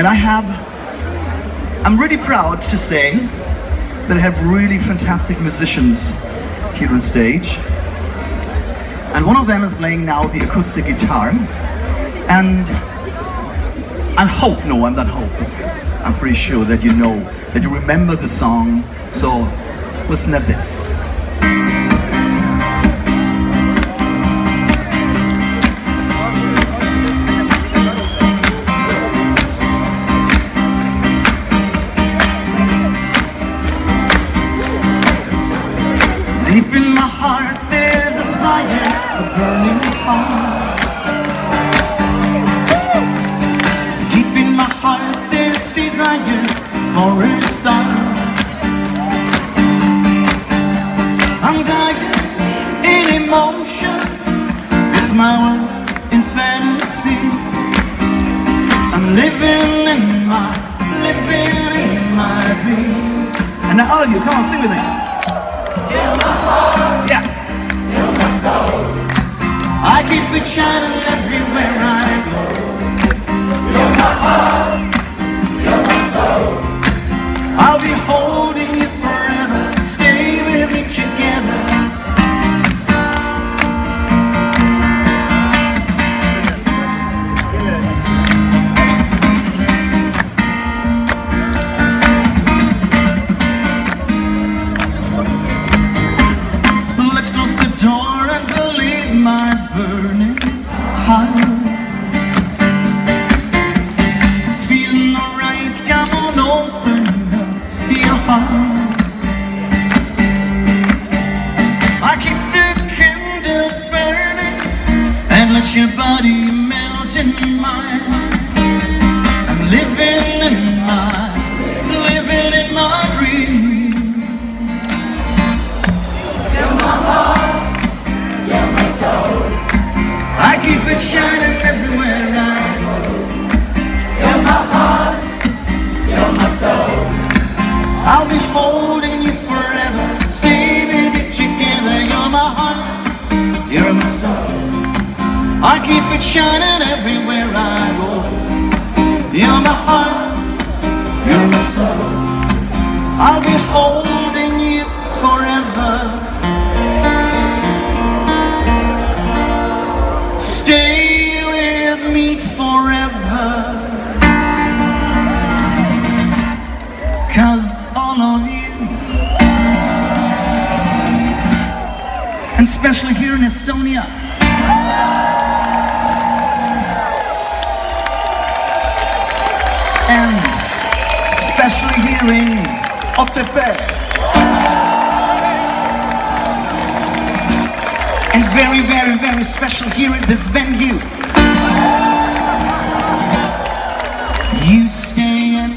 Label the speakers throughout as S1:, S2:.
S1: And I have, I'm really proud to say that I have really fantastic musicians here on stage. And one of them is playing now the acoustic guitar. And I hope, no, I'm not hoping. I'm pretty sure that you know, that you remember the song. So listen to this. Deep in my heart there's a fire, a burning heart. Deep in my heart there's desire for a star. I'm dying in emotion, it's my world in fantasy. I'm living in my, living in my dreams. And now all of you, come on, sing with me. Keep it shining I keep the candles burning and let your body melt in mine. I'm living in my, living in my dreams. Fill my heart, fill my soul. I keep it shining everywhere I go. You're my heart, you're my soul. I'll be holding I keep it shining everywhere I go. You're my heart, you're my soul. I'll be holding you forever. Stay with me forever. Cause all of you, and especially here in Estonia, and especially here in Otepää. and very, very, very special here at this venue. You stay in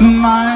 S1: my.